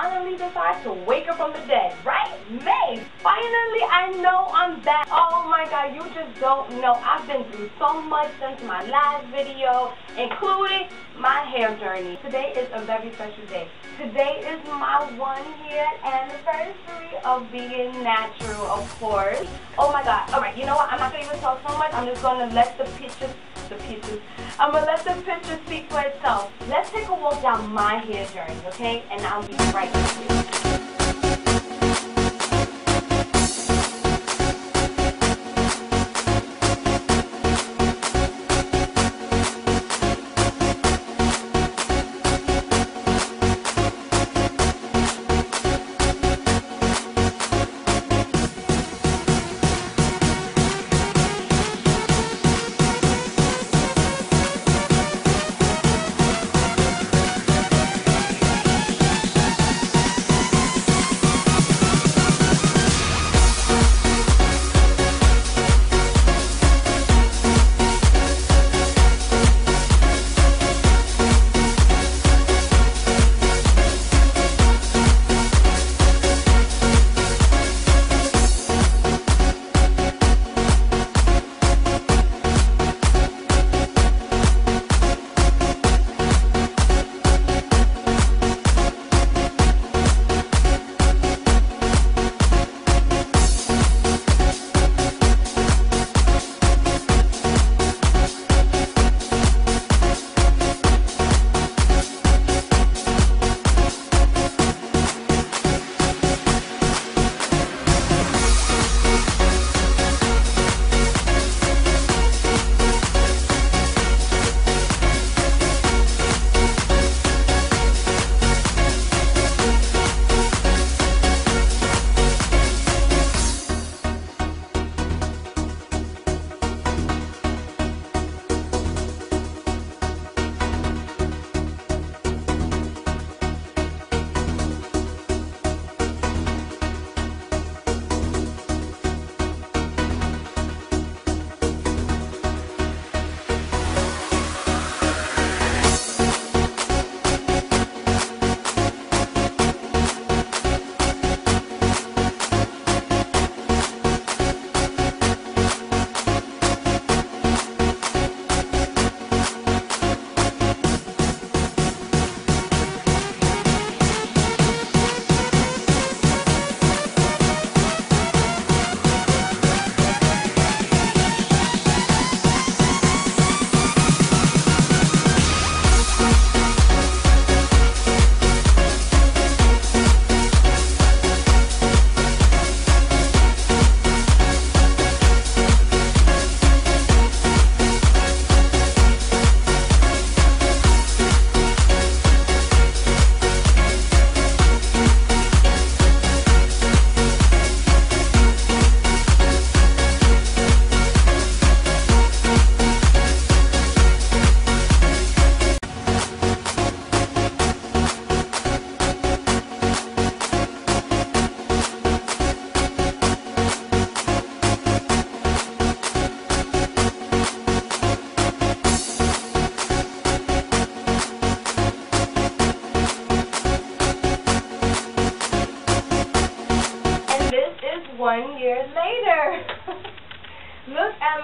finally decide to wake up from the dead, right? May, finally I know I'm back. Oh my god, you just don't know. I've been through so much since my last video, including my hair journey. Today is a very special day. Today is my one year anniversary of being natural, of course. Oh my god. Alright, you know what? I'm not gonna even talk so much. I'm just gonna let the pictures the pictures. I'm gonna let the picture speak for itself. Let's take a walk down my hair journey, okay? And I'll be right with you.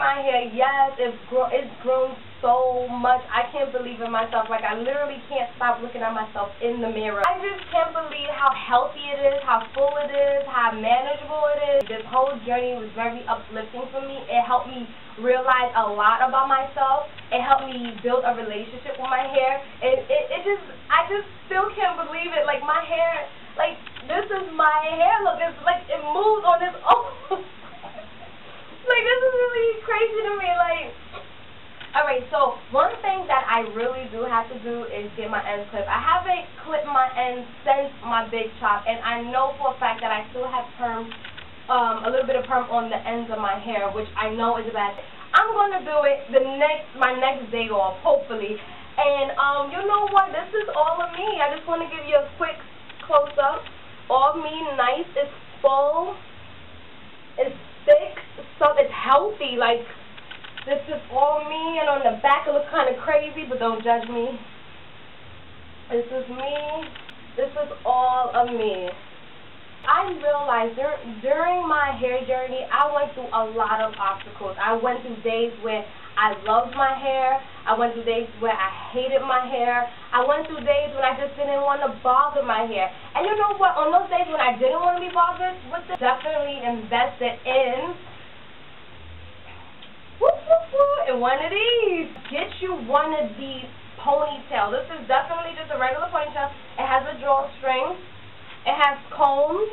My hair. Yes, it's, gro it's grown so much. I can't believe in myself. Like, I literally can't stop looking at myself in the mirror. I just can't believe how healthy it is, how full it is, how manageable it is. This whole journey was very uplifting for me. It helped me realize a lot about myself. It helped me build a relationship with my hair. It, it, it just, I just still can't believe it. Like, my hair, like, this is my hair. Look, it's like, it moves on its own. Like, this is really crazy to me. Like, alright, so one thing that I really do have to do is get my ends clipped. I haven't clipped my ends since my big chop, and I know for a fact that I still have perm, um, a little bit of perm on the ends of my hair, which I know is a bad. I'm going to do it the next, my next day off, hopefully. And, um, you know what? This is all of me. I just want to give you a quick close-up all me nice, it's full, it's thick, so it's healthy, like, this is all me, and on the back it looks kind of crazy, but don't judge me. This is me. This is all of me. I realized dur- during my hair journey, I went through a lot of obstacles. I went through days where I loved my hair. I went through days where I hated my hair. I went through days when I just didn't want to bother my hair. And you know what? On those days when I didn't want to be bothered, the definitely invested in one of these. Get you one of these ponytails. This is definitely just a regular ponytail. It has a drawstring. It has combs.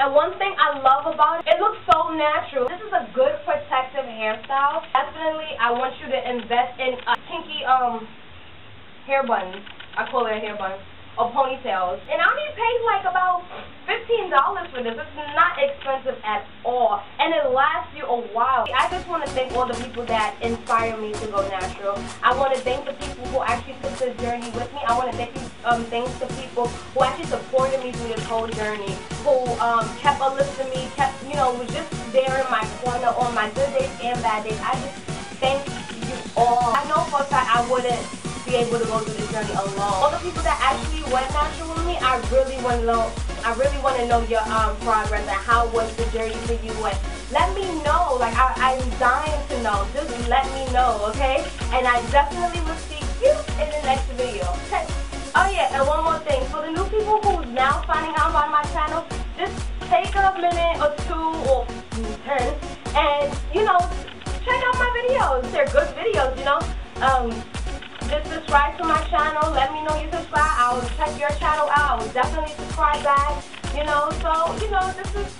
And one thing I love about it, it looks so natural. This is a good protective hairstyle. Definitely, I want you to invest in a kinky um hair buns. I call it a hair bun. Or ponytails. And I only paid like about $15 for this. It's not expensive at all. And it lasts you a while. I just want to thank all the people that inspire me to go natural. I want to thank the people who actually took this journey with me. I want to thank um, thanks to people who actually supported me through this whole journey. Who um, kept uplifting me, kept, you know, was just there in my corner on my good days and bad days. I just thank you all. I know for a fact I wouldn't be able to go through this journey alone. All the people that actually went natural with me, I really want to know I really want to know your um, progress and how was the journey for you. And let me know. Like, I, I'm dying to know. Just let me know, okay? And I definitely will see you in the next video. Okay? Oh, yeah, and one more thing. For the new people who's now finding out about my channel, just take a minute or two or ten and, you know, check out my videos. They're good videos, you know. Um, just subscribe to my channel. Let me know you subscribe. I'll check your channel out. I'll definitely subscribe back. You know, so, you know, this is,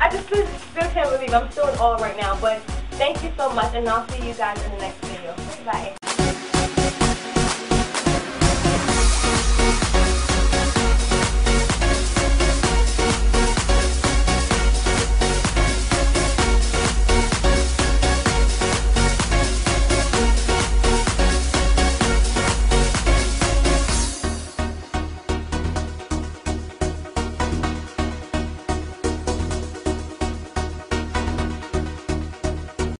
I just still, still can't believe I'm still in awe right now. But thank you so much, and I'll see you guys in the next video.